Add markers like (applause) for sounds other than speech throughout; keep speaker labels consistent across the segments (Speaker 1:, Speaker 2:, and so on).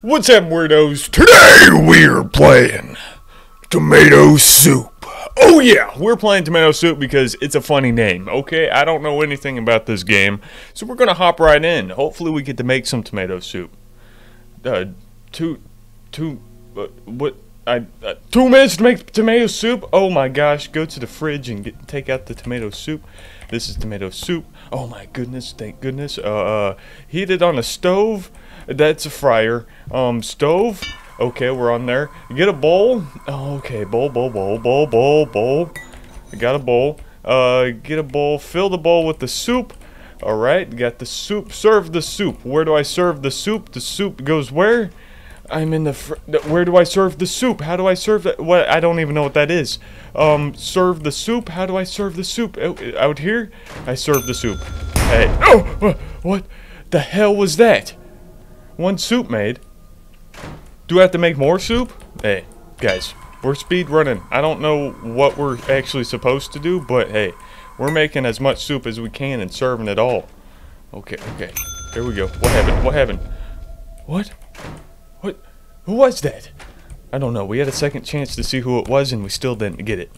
Speaker 1: What's up, weirdos? Today we're playing Tomato Soup. Oh yeah, we're playing Tomato Soup because it's a funny name, okay? I don't know anything about this game, so we're gonna hop right in. Hopefully we get to make some tomato soup. Uh, two, two, uh, what, I, uh, two minutes to make tomato soup? Oh my gosh, go to the fridge and get, take out the tomato soup. This is tomato soup. Oh my goodness, thank goodness. Uh, uh heat it on a stove. That's a fryer. Um, stove. Okay, we're on there. Get a bowl. Oh, okay, bowl, bowl, bowl, bowl, bowl, bowl. I got a bowl. Uh, get a bowl. Fill the bowl with the soup. All right, got the soup. Serve the soup. Where do I serve the soup? The soup goes where? I'm in the. where do I serve the soup? How do I serve that? What? I don't even know what that is. Um, serve the soup. How do I serve the soup? Out, out here, I serve the soup. Hey. Oh, what the hell was that? One soup made. Do I have to make more soup? Hey, guys, we're speed running. I don't know what we're actually supposed to do, but hey, we're making as much soup as we can and serving it all. Okay, okay. Here we go. What happened? What happened? What? What? Who was that? I don't know. We had a second chance to see who it was and we still didn't get it.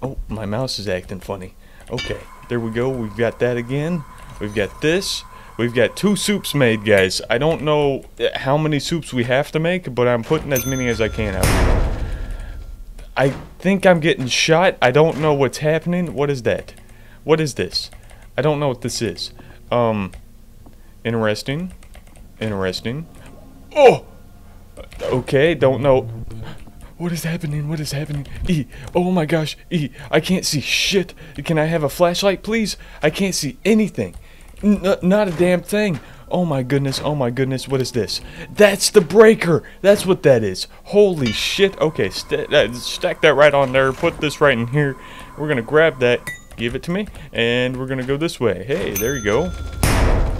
Speaker 1: Oh, my mouse is acting funny. Okay, there we go. We've got that again. We've got this. We've got two soups made, guys. I don't know how many soups we have to make, but I'm putting as many as I can out. I think I'm getting shot. I don't know what's happening. What is that? What is this? I don't know what this is. Um, interesting. Interesting. Oh! Okay, don't know. What is happening? What is happening? E. Oh my gosh. E. I can't see shit. Can I have a flashlight, please? I can't see anything. N not a damn thing. Oh my goodness, oh my goodness, what is this? That's the breaker! That's what that is. Holy shit. Okay, st uh, stack that right on there, put this right in here. We're gonna grab that, give it to me, and we're gonna go this way. Hey, there you go.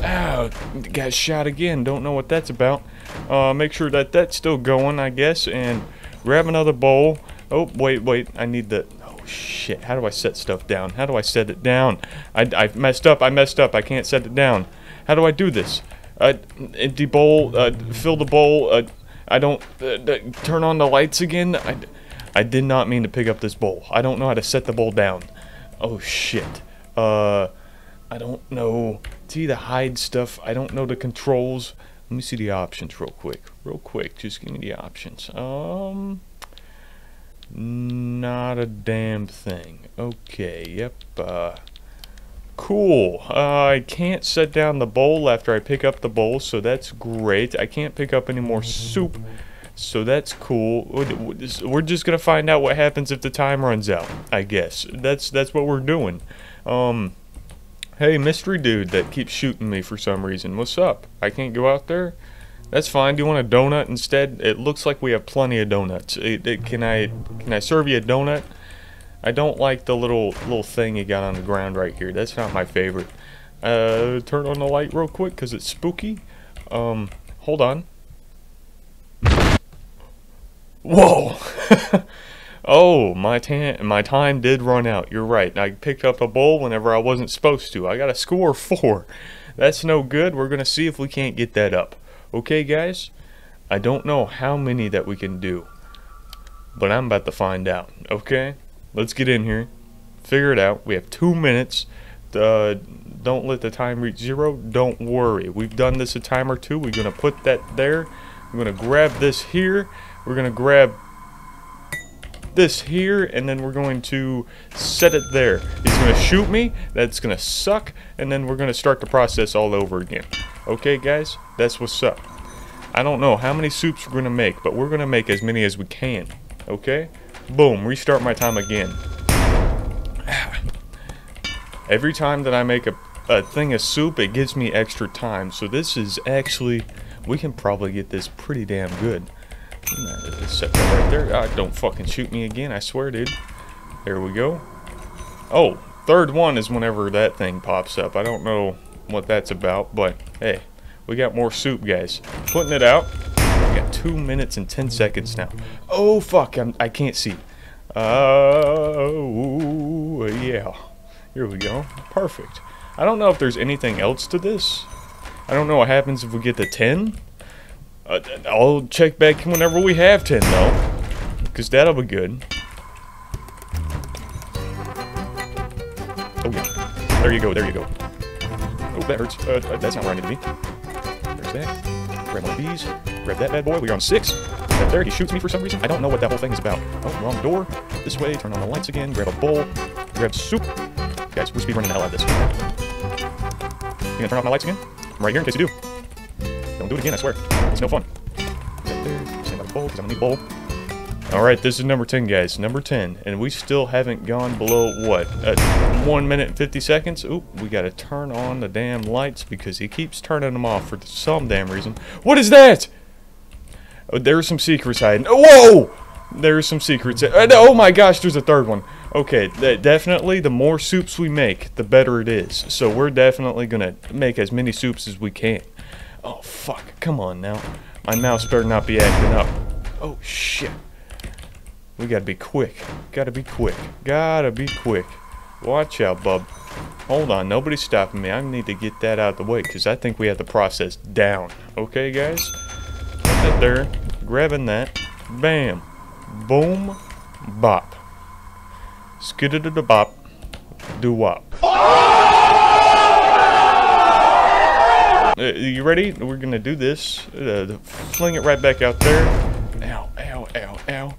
Speaker 1: Ow, got shot again, don't know what that's about. Uh, make sure that that's still going, I guess, and grab another bowl. Oh, wait, wait, I need the shit. How do I set stuff down? How do I set it down? I, I messed up. I messed up. I can't set it down. How do I do this? Uh, empty bowl. Uh, fill the bowl. Uh, I don't uh, turn on the lights again. I, I did not mean to pick up this bowl. I don't know how to set the bowl down. Oh shit. Uh, I don't know. See the hide stuff. I don't know the controls. Let me see the options real quick. Real quick. Just give me the options. Um. Not a damn thing. Okay, yep, uh... Cool. Uh, I can't set down the bowl after I pick up the bowl, so that's great. I can't pick up any more soup, so that's cool. We're just gonna find out what happens if the time runs out, I guess. That's that's what we're doing. Um, hey, mystery dude that keeps shooting me for some reason. What's up? I can't go out there? That's fine. Do you want a donut instead? It looks like we have plenty of donuts. It, it, can I can I serve you a donut? I don't like the little little thing you got on the ground right here. That's not my favorite. Uh, turn on the light real quick because it's spooky. Um, hold on. Whoa! (laughs) oh, my, my time did run out. You're right. I picked up a bowl whenever I wasn't supposed to. I got a score four. That's no good. We're going to see if we can't get that up. Okay, guys? I don't know how many that we can do. But I'm about to find out, okay? Let's get in here. Figure it out. We have two minutes. Uh, don't let the time reach zero. Don't worry. We've done this a time or two. We're going to put that there. We're going to grab this here. We're going to grab this here, and then we're going to set it there. He's going to shoot me. That's going to suck. And then we're going to start the process all over again. Okay, guys? That's what's up. I don't know how many soups we're going to make, but we're going to make as many as we can. Okay? Boom. Restart my time again. (sighs) Every time that I make a, a thing of soup, it gives me extra time. So this is actually... We can probably get this pretty damn good. Set that right there. Ah, don't fucking shoot me again, I swear, dude. There we go. Oh, third one is whenever that thing pops up. I don't know what that's about, but hey, we got more soup, guys. Putting it out. We got two minutes and ten seconds now. Oh, fuck, I'm, I can't see. Oh, uh, yeah. Here we go. Perfect. I don't know if there's anything else to this. I don't know what happens if we get to 10. Uh, I'll check back whenever we have 10, though. Because that'll be good. Oh, yeah. There you go, there you go. Oh, that hurts. Uh, uh, that's not where I need to be. There's that. Grab one of these. Grab that bad boy. We're on six. Right there, he shoots me for some reason. I don't know what that whole thing is about. Oh, wrong door. This way, turn on the lights again. Grab a bowl. Grab soup. Guys, we're speedrunning the hell out of this. You gonna turn off my lights again? I'm right here in case you do. Don't do it again, I swear. It's no fun. Right there. Stand by the bowl, because I'm gonna need bowl. Alright, this is number 10, guys. Number 10. And we still haven't gone below, what? Uh, 1 minute and 50 seconds? Oop, we gotta turn on the damn lights because he keeps turning them off for some damn reason. What is that? Oh, there's some secrets hiding. Whoa! There's some secrets. Uh, oh my gosh, there's a third one. Okay, definitely the more soups we make, the better it is. So we're definitely to make as many soups as we can. Oh, fuck. Come on now. My mouse better not be acting up. Oh, shit. We gotta be quick. Gotta be quick. Gotta be quick. Watch out, bub. Hold on, nobody's stopping me. I need to get that out of the way, because I think we have the process down. Okay, guys? Put that there. Grabbing that. Bam. Boom. Bop. Skidded the bop. Do wop. Uh, you ready? We're gonna do this. Uh, fling it right back out there. Ow, ow, ow, ow.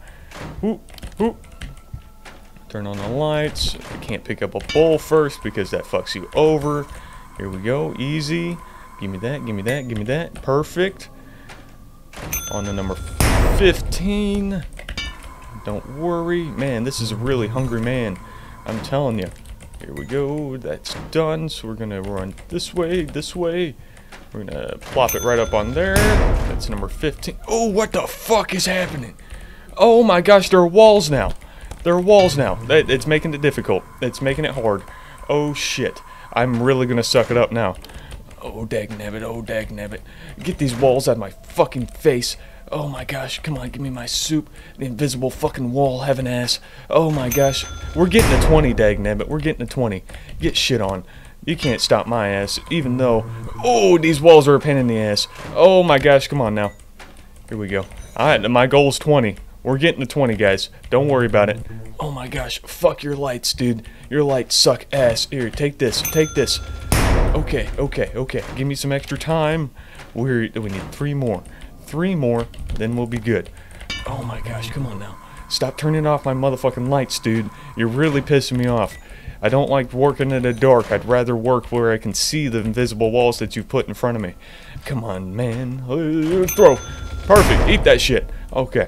Speaker 1: Turn on the lights. I can't pick up a bowl first because that fucks you over. Here we go. Easy. Give me that, give me that, give me that. Perfect. On the number 15. Don't worry. Man, this is a really hungry man. I'm telling you. Here we go. That's done. So we're going to run this way, this way. We're going to plop it right up on there. That's number 15. Oh, what the fuck is happening? Oh my gosh, there are walls now. There are walls now. It's making it difficult. It's making it hard. Oh shit. I'm really gonna suck it up now. Oh dag nabbit, oh dag nabbit. Get these walls out of my fucking face. Oh my gosh, come on, give me my soup. The invisible fucking wall heaven ass. Oh my gosh. We're getting a 20, dag nabbit. We're getting a 20. Get shit on. You can't stop my ass, even though... Oh, these walls are a pain in the ass. Oh my gosh, come on now. Here we go. Alright, my goal is 20. We're getting to 20, guys. Don't worry about it. Oh my gosh. Fuck your lights, dude. Your lights suck ass. Here, take this. Take this. Okay, okay, okay. Give me some extra time. We're, we need three more. Three more, then we'll be good. Oh my gosh, come on now. Stop turning off my motherfucking lights, dude. You're really pissing me off. I don't like working in the dark. I'd rather work where I can see the invisible walls that you've put in front of me. Come on, man. Throw. Perfect. Eat that shit. Okay.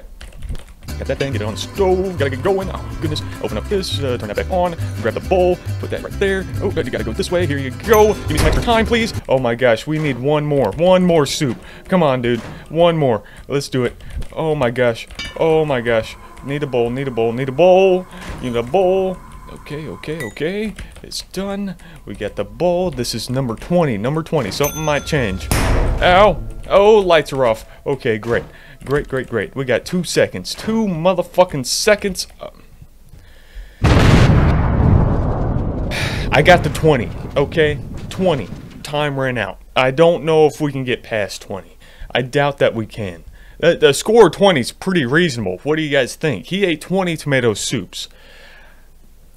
Speaker 1: Got that thing, get it on the stove, gotta get going. Oh goodness. Open up this, uh, turn that back on, grab the bowl, put that right there. Oh, you gotta go this way, here you go. Give me some extra time, please. Oh my gosh, we need one more. One more soup. Come on, dude. One more. Let's do it. Oh my gosh. Oh my gosh. Need a bowl, need a bowl, need a bowl. Need a bowl. Okay, okay, okay. It's done. We got the bowl. This is number 20. Number 20. Something might change. Ow. Oh, lights are off. Okay, great. Great, great, great. We got two seconds. Two motherfucking seconds. I got the 20, okay? 20. Time ran out. I don't know if we can get past 20. I doubt that we can. The, the score of 20 is pretty reasonable. What do you guys think? He ate 20 tomato soups.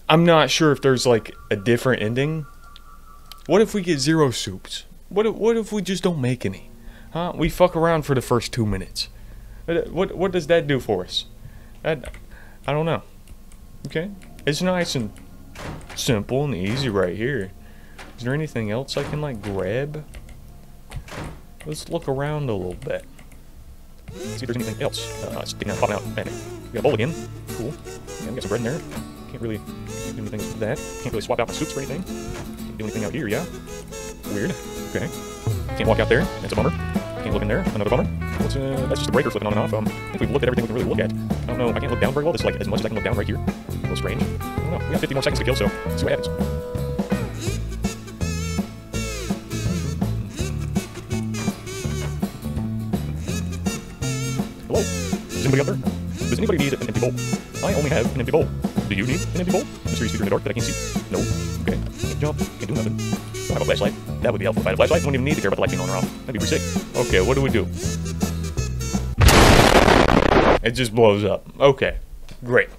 Speaker 1: I'm not sure if there's like a different ending. What if we get zero soups? What if, what if we just don't make any? Huh? We fuck around for the first two minutes. What what does that do for us? I, I don't know. Okay, it's nice and simple and easy right here. Is there anything else I can like grab? Let's look around a little bit. See if there's anything else uh, sticking out, popping out. Man, we got a bowl again. Cool. Yeah, we got some bread in there. Can't really do anything with that. Can't really swap out my soups or anything. Can't do anything out here, yeah? Weird. Okay. Can't walk out there. That's a bummer. Can't look in there. Another bummer. Uh, that's just the breaker flipping on and off. Um, I think we've looked at everything we can really look at. I don't know. I can't look down very well. This is like as much as I can look down right here. A little strange. I don't know. We got 50 more seconds to kill, so let's see what happens. Hello? Is anybody out there? Does anybody need an empty bowl? I only have an empty bowl. Do you need an empty bowl? Mystery speaker in the dark that I can't see? No? Okay. Can't jump. Can't do nothing. Don't have a flashlight. That would be helpful if I had a flashlight. Wouldn't even need to care about the light being on or off. That'd be pretty sick. Okay, what do we do? It just blows up. Okay, great.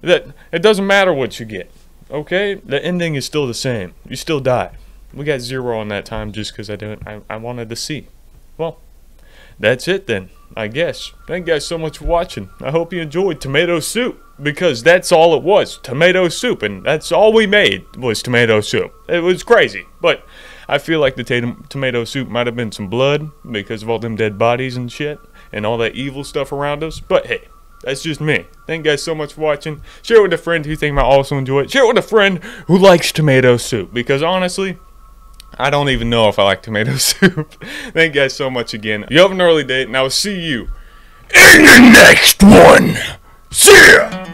Speaker 1: That it doesn't matter what you get. Okay, the ending is still the same. You still die. We got zero on that time just because I didn't. I, I wanted to see. Well, that's it then. I guess. Thank you guys so much for watching. I hope you enjoyed tomato soup because that's all it was. Tomato soup, and that's all we made was tomato soup. It was crazy, but I feel like the tomato soup might have been some blood because of all them dead bodies and shit and all that evil stuff around us. But hey, that's just me. Thank you guys so much for watching. Share it with a friend who you think might also enjoy it. Share it with a friend who likes tomato soup because honestly, I don't even know if I like tomato (laughs) soup. Thank you guys so much again. You have an early date, and I will see you in the next one. See ya!